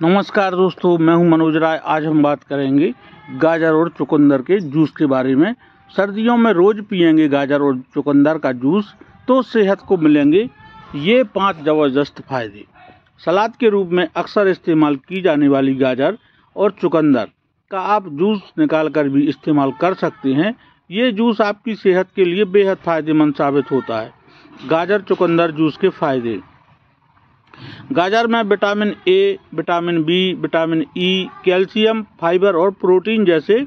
नमस्कार दोस्तों, मैं हूँ मनोज राय। आज हम बात करेंगे गाजर और चुकंदर के जूस के बारे में। सर्दियों में रोज पियेंगे गाजर और चुकंदर का जूस तो सेहत को मिलेंगे ये पाँच ज़बरदस्त फ़ायदे। सलाद के रूप में अक्सर इस्तेमाल की जाने वाली गाजर और चुकंदर का आप जूस निकाल कर भी इस्तेमाल कर सकते हैं। ये जूस आपकी सेहत के लिए बेहद फ़ायदेमंद साबित होता है। गाजर, चुकंदर जूस के फ़ायदे। गाजर में vitamin A vitamin B vitamin E calcium, fibre और प्रोटीन जैसे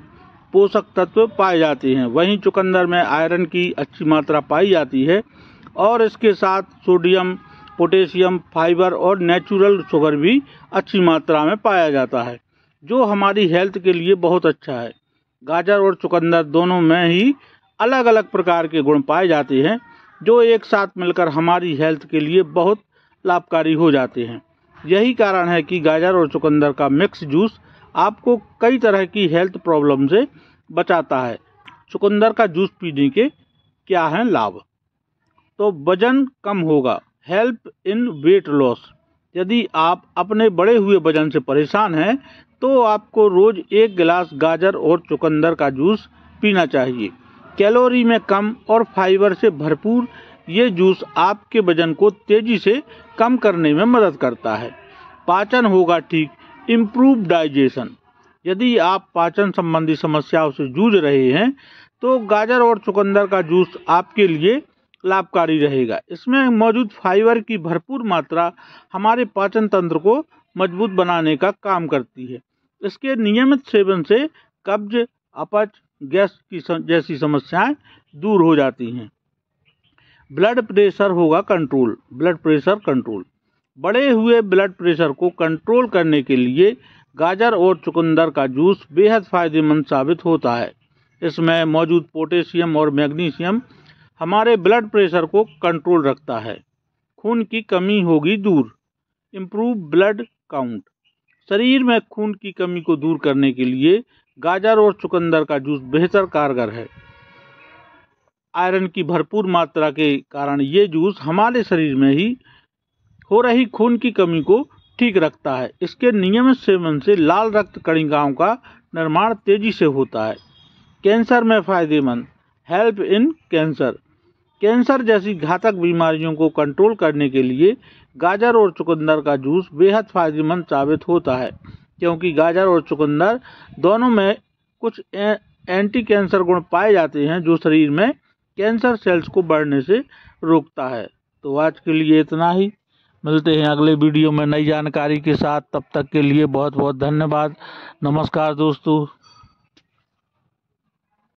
पोषक तत्व पाए जाते हैं। वहीं चुकंदर में आयरन की अच्छी मात्रा पाई जाती है और इसके साथ सोडियम, पोटेशियम, फाइबर और नेचुरल शुगर भी अच्छी मात्रा में पाया जाता है, जो हमारी हेल्थ के लिए बहुत अच्छा है। गाजर और चुकंदर दोनों में ही अलग अलग प्रकार के गुण पाए जाते हैं, जो एक साथ मिलकर हमारी हेल्थ के लिए बहुत लाभकारी हो जाते हैं। यही कारण है कि गाजर और चुकंदर का मिक्स जूस आपको कई तरह की हेल्थ प्रॉब्लम से बचाता है। चुकंदर का जूस पीने के क्या हैं लाभ? तो वज़न कम होगा। Help in weight loss. यदि आप अपने बढ़े हुए वज़न से परेशान हैं तो आपको रोज एक गिलास गाजर और चुकंदर का जूस पीना चाहिए। कैलोरी में कम और फाइबर से भरपूर ये जूस आपके वज़न को तेज़ी से कम करने में मदद करता है। पाचन होगा ठीक इम्प्रूव डाइजेशन यदि आप पाचन संबंधी समस्याओं से जूझ रहे हैं तो गाजर और चुकंदर का जूस आपके लिए लाभकारी रहेगा। इसमें मौजूद फाइबर की भरपूर मात्रा हमारे पाचन तंत्र को मज़बूत बनाने का काम करती है। इसके नियमित सेवन से कब्ज, अपच, गैस की जैसी समस्याएँ दूर हो जाती हैं। ब्लड प्रेशर होगा कंट्रोल, ब्लड प्रेशर कंट्रोल। बढ़े हुए ब्लड प्रेशर को कंट्रोल करने के लिए गाजर और चुकंदर का जूस बेहद फ़ायदेमंद साबित होता है। इसमें मौजूद पोटेशियम और मैग्नीशियम हमारे ब्लड प्रेशर को कंट्रोल रखता है। खून की कमी होगी दूर। Improve blood count. शरीर में खून की कमी को दूर करने के लिए गाजर और चुकंदर का जूस बेहतर कारगर है। आयरन की भरपूर मात्रा के कारण ये जूस हमारे शरीर में ही हो रही खून की कमी को ठीक रखता है। इसके नियमित सेवन से लाल रक्त कणिकाओं का निर्माण तेज़ी से होता है। कैंसर में फ़ायदेमंद। Help in cancer. कैंसर जैसी घातक बीमारियों को कंट्रोल करने के लिए गाजर और चुकंदर का जूस बेहद फ़ायदेमंद साबित होता है, क्योंकि गाजर और चुकंदर दोनों में कुछ एंटी कैंसर गुण पाए जाते हैं जो शरीर में कैंसर सेल्स को बढ़ने से रोकता है। तो आज के लिए इतना ही। मिलते हैं अगले वीडियो में नई जानकारी के साथ। तब तक के लिए बहुत बहुत धन्यवाद। नमस्कार दोस्तों।